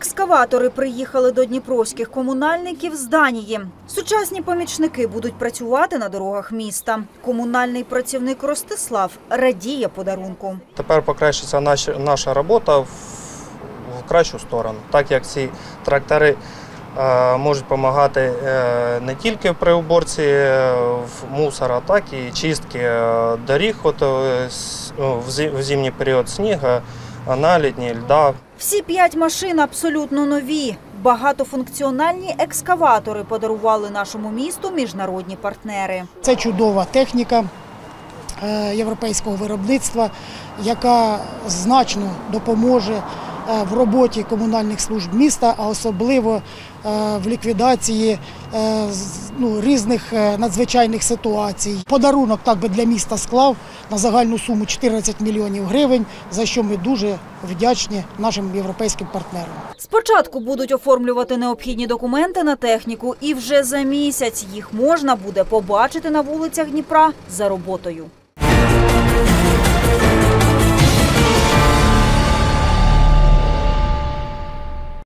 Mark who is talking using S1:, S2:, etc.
S1: Екскаватори приїхали до дніпровських комунальників з Данії. Сучасні помічники будуть працювати на дорогах міста. Комунальний працівник Ростислав радіє подарунку.
S2: Тепер покращиться наша, робота в, кращу сторону, так як ці трактори е, можуть допомагати е, не тільки при уборці е, в мусора, так і чистки доріг от, ну, в, зимній період снігу, а на літній льда.
S1: Всі п'ять машин абсолютно нові. Багатофункціональні екскаватори подарували нашому місту міжнародні партнери.
S3: Це чудова техніка е, європейського виробництва, яка значно допоможе в роботі комунальних служб міста, а особливо е, в ліквідації е, ну, різних е, надзвичайних ситуацій. Подарунок так би для міста склав на загальну суму 14 мільйонів гривень, за що ми дуже вдячні нашим європейським партнерам.
S1: Спочатку будуть оформлювати необхідні документи на техніку, і вже за місяць їх можна буде побачити на вулицях Дніпра за роботою.